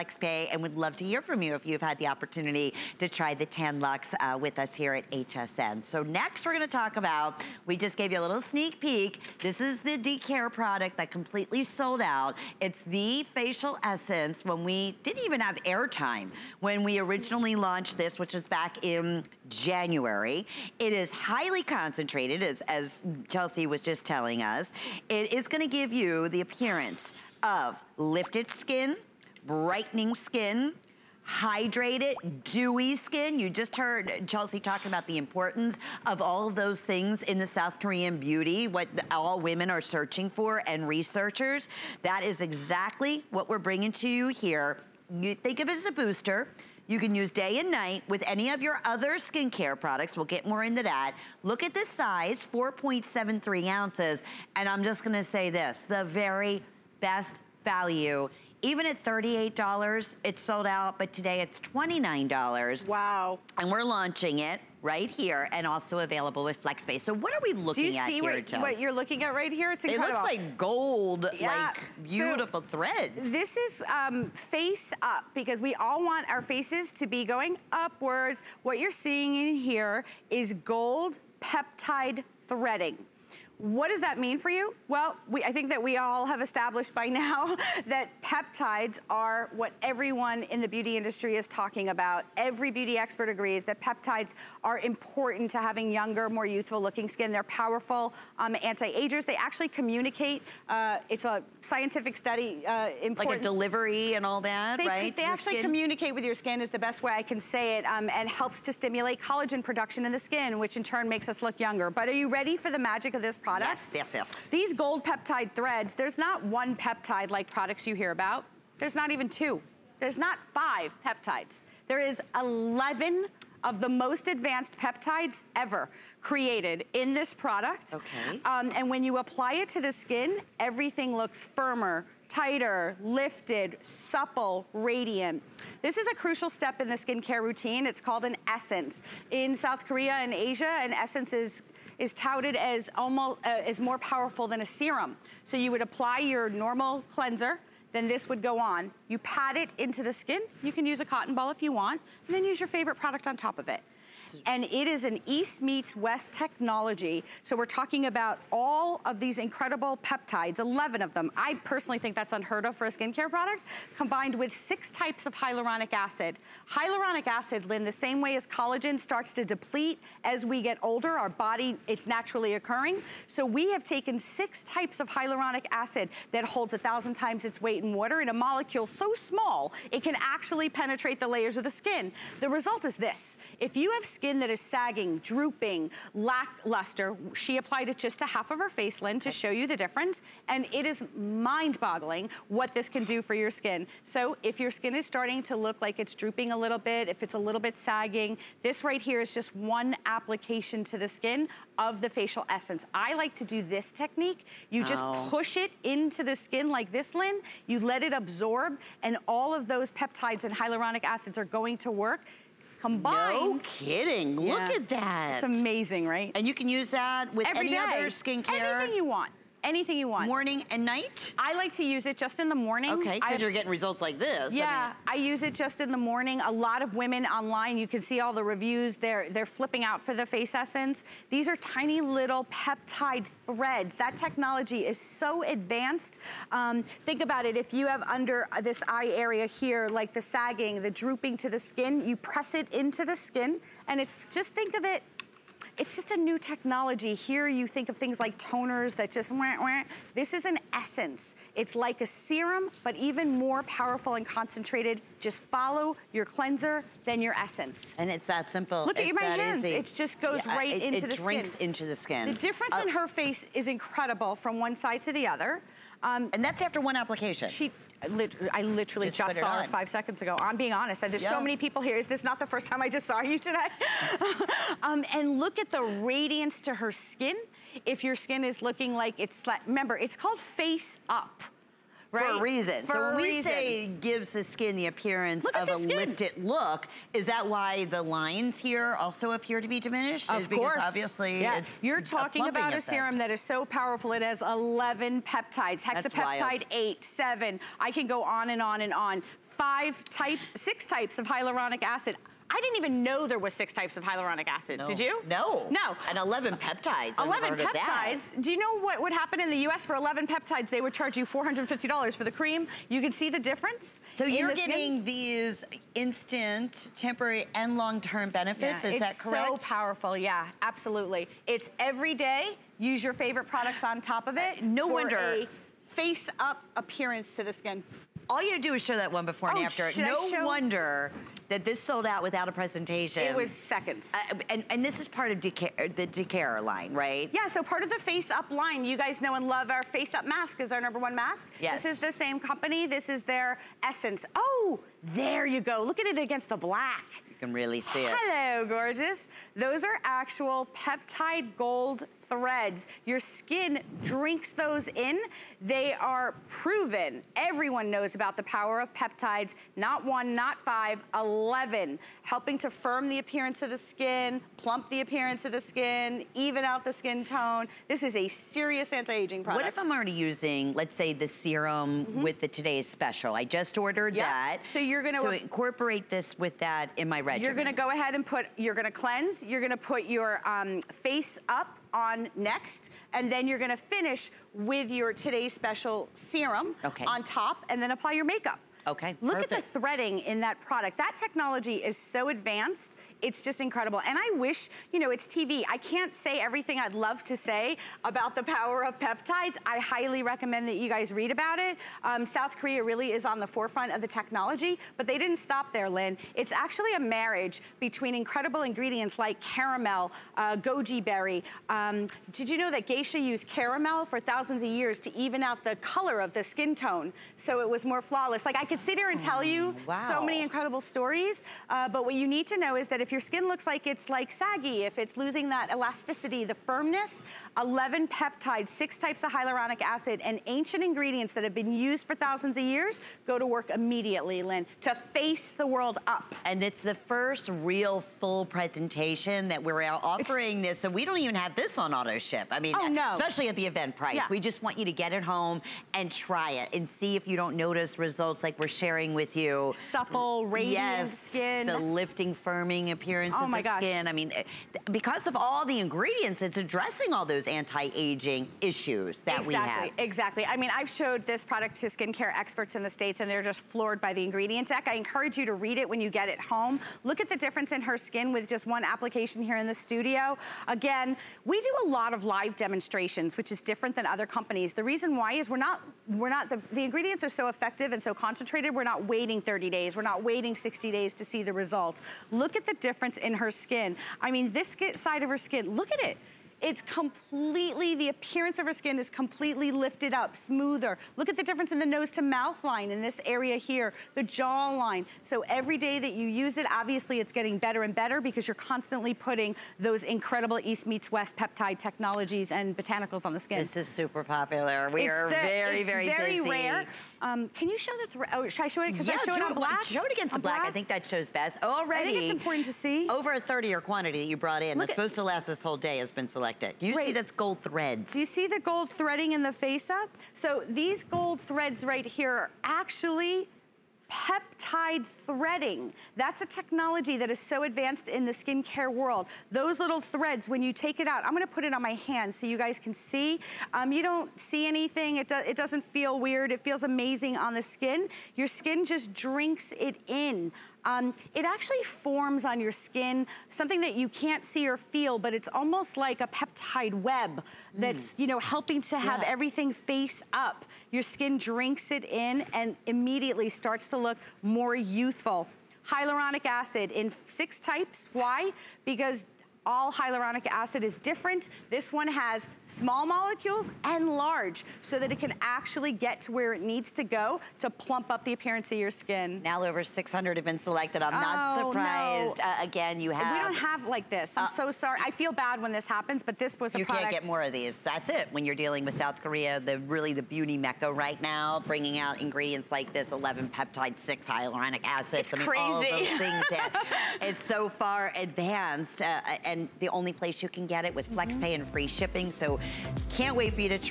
FlexPay and would love to hear from you if you've had the opportunity to try the Tan Luxe uh, with us here at HSN. So next we're gonna talk about, we just gave you a little sneak peek. This is the D'Care product that completely sold out. It's the facial essence when we didn't even have airtime when we originally launched this, which was back in January. It is highly concentrated, as, as Chelsea was just telling us. It is gonna give you the appearance of lifted skin, brightening skin, hydrated, dewy skin. You just heard Chelsea talking about the importance of all of those things in the South Korean beauty, what all women are searching for and researchers. That is exactly what we're bringing to you here. You think of it as a booster. You can use day and night with any of your other skincare products. We'll get more into that. Look at this size, 4.73 ounces. And I'm just gonna say this, the very best value even at $38, it's sold out, but today it's $29. Wow. And we're launching it right here and also available with FlexPay. So what are we looking at here, what, Do you see what you're looking at right here? It's incredible. It looks like gold, yeah. like beautiful so threads. This is um, face up because we all want our faces to be going upwards. What you're seeing in here is gold peptide threading. What does that mean for you? Well, we, I think that we all have established by now that peptides are what everyone in the beauty industry is talking about. Every beauty expert agrees that peptides are important to having younger, more youthful looking skin. They're powerful um, anti-agers. They actually communicate. Uh, it's a scientific study. Uh, important. Like a delivery and all that, they, right? They actually skin? communicate with your skin is the best way I can say it um, and helps to stimulate collagen production in the skin, which in turn makes us look younger. But are you ready for the magic of this product? Yes, yes, yes. These gold peptide threads, there's not one peptide like products you hear about. There's not even two. There's not five peptides. There is 11 of the most advanced peptides ever created in this product. Okay. Um, and when you apply it to the skin, everything looks firmer, tighter, lifted, supple, radiant. This is a crucial step in the skincare routine. It's called an essence. In South Korea and Asia, an essence is is touted as almost uh, as more powerful than a serum. So you would apply your normal cleanser, then this would go on. You pat it into the skin. You can use a cotton ball if you want, and then use your favorite product on top of it and it is an East meets West technology. So we're talking about all of these incredible peptides, 11 of them. I personally think that's unheard of for a skincare product, combined with six types of hyaluronic acid. Hyaluronic acid, Lynn, the same way as collagen starts to deplete as we get older, our body, it's naturally occurring. So we have taken six types of hyaluronic acid that holds a thousand times its weight in water in a molecule so small, it can actually penetrate the layers of the skin. The result is this. If you have skin that is sagging, drooping, lackluster. She applied it just to half of her face, Lynn, to show you the difference. And it is mind-boggling what this can do for your skin. So if your skin is starting to look like it's drooping a little bit, if it's a little bit sagging, this right here is just one application to the skin of the facial essence. I like to do this technique. You just oh. push it into the skin like this, Lynn. You let it absorb, and all of those peptides and hyaluronic acids are going to work combined. No kidding. Yeah. Look at that. It's amazing, right? And you can use that with Every any day. other skincare. Anything you want anything you want. Morning and night? I like to use it just in the morning. Okay, because you're getting results like this. Yeah, I, mean. I, use it just in the morning. A lot of women online, you can see all the reviews, they're, they're flipping out for the face essence. These are tiny little peptide threads. That technology is so advanced. Um, think about it, if you have under this eye area here, like the sagging, the drooping to the skin, you press it into the skin, and it's just think of it it's just a new technology. Here you think of things like toners that just wah, wah. This is an essence. It's like a serum, but even more powerful and concentrated. Just follow your cleanser, then your essence. And it's that simple. Look it's at my hands. Easy. It just goes yeah, right it, into it the skin. It drinks into the skin. The difference uh, in her face is incredible from one side to the other. Um, and that's after one application. She, I literally just, just saw her five seconds ago. I'm being honest. There's yeah. so many people here. Is this not the first time I just saw you today? um, and look at the radiance to her skin. If your skin is looking like it's, remember, it's called face up. Right? For a reason. For so when we reason. say gives the skin the appearance of a skin. lifted look, is that why the lines here also appear to be diminished? Of is course. Because obviously yeah. You're talking a about a serum that is so powerful. It has 11 peptides. Hexapeptide 8, 7. I can go on and on and on five types, six types of hyaluronic acid. I didn't even know there was six types of hyaluronic acid. No. Did you? No. No. And 11 peptides. 11 peptides. Do you know what would happen in the US for 11 peptides? They would charge you $450 for the cream. You can see the difference. So you're getting these instant, temporary, and long-term benefits, yeah, is that correct? It's so powerful, yeah, absolutely. It's every day, use your favorite products on top of it. Uh, no wonder. face-up appearance to the skin. All you do is show that one before and oh, after. No wonder that this sold out without a presentation. It was seconds. Uh, and, and this is part of D'Care, the D'Care line, right? Yeah, so part of the Face Up line, you guys know and love our Face Up mask is our number one mask. Yes. This is the same company. This is their Essence. Oh, there you go. Look at it against the black. You can really see it. Hello, gorgeous. Those are actual peptide gold threads. Your skin drinks those in. They are proven. Everyone knows about the power of peptides. Not one, not five, 11. Helping to firm the appearance of the skin, plump the appearance of the skin, even out the skin tone. This is a serious anti-aging product. What if I'm already using, let's say, the serum mm -hmm. with the today's special? I just ordered yep. that. So you're gonna- So incorporate this with that in my regimen. You're gonna go ahead and put, you're gonna cleanse, you're gonna put your um, face up on next, and then you're gonna finish with your today's special serum okay. on top, and then apply your makeup. Okay, Look perfect. at the threading in that product. That technology is so advanced, it's just incredible. And I wish, you know, it's TV. I can't say everything I'd love to say about the power of peptides. I highly recommend that you guys read about it. Um, South Korea really is on the forefront of the technology, but they didn't stop there, Lynn. It's actually a marriage between incredible ingredients like caramel, uh, goji berry. Um, did you know that geisha used caramel for thousands of years to even out the color of the skin tone so it was more flawless? Like I could sit here and tell you wow. so many incredible stories, uh, but what you need to know is that if your skin looks like it's like saggy, if it's losing that elasticity, the firmness, 11 peptides, six types of hyaluronic acid, and ancient ingredients that have been used for thousands of years go to work immediately, Lynn, to face the world up. And it's the first real full presentation that we're offering it's, this, so we don't even have this on auto ship. I mean, oh, no. especially at the event price. Yeah. We just want you to get it home and try it and see if you don't notice results like we're sharing with you. Supple, radiant yes, skin. the lifting, firming appearance oh of my the gosh. skin. I mean, eh, because of all the ingredients, it's addressing all those anti-aging issues that exactly, we have. Exactly, exactly. I mean, I've showed this product to skincare experts in the States and they're just floored by the ingredient deck. I encourage you to read it when you get it home. Look at the difference in her skin with just one application here in the studio. Again, we do a lot of live demonstrations, which is different than other companies. The reason why is we're not, we're not, the, the ingredients are so effective and so concentrated, we're not waiting 30 days. We're not waiting 60 days to see the results. Look at the difference in her skin. I mean, this side of her skin, look at it. It's completely, the appearance of her skin is completely lifted up, smoother. Look at the difference in the nose to mouth line in this area here, the jawline. So every day that you use it, obviously it's getting better and better because you're constantly putting those incredible East meets West peptide technologies and botanicals on the skin. This is super popular. We it's are the, very, very, very busy. rare. Um, can you show the thread? Oh, should I show it? Because yeah, I show it on black. Show it against the black. black. I think that shows best. Already. I think it's important to see. Over a 30 year quantity that you brought in. Look that's supposed to last this whole day has been selected. You right. see that's gold threads. Do you see the gold threading in the face up? So these gold threads right here are actually peptide threading. That's a technology that is so advanced in the skincare world. Those little threads, when you take it out, I'm gonna put it on my hand so you guys can see. Um, you don't see anything, it, do, it doesn't feel weird, it feels amazing on the skin. Your skin just drinks it in. Um, it actually forms on your skin, something that you can't see or feel, but it's almost like a peptide web that's, mm. you know, helping to have yeah. everything face up. Your skin drinks it in and immediately starts to look more youthful. Hyaluronic acid in six types. Why? Because all hyaluronic acid is different. This one has small molecules and large so that it can actually get to where it needs to go to plump up the appearance of your skin. Now over 600 have been selected. I'm oh, not surprised. No. Uh, again, you have... We don't have like this. I'm uh, so sorry. I feel bad when this happens, but this was a you product... You can't get more of these. That's it. When you're dealing with South Korea, the really the beauty mecca right now, bringing out ingredients like this 11 peptide, 6 hyaluronic acids. It's I mean, crazy. all those things that it's so far advanced. Uh, and the only place you can get it with FlexPay mm -hmm. and free shipping. So can't wait for you to try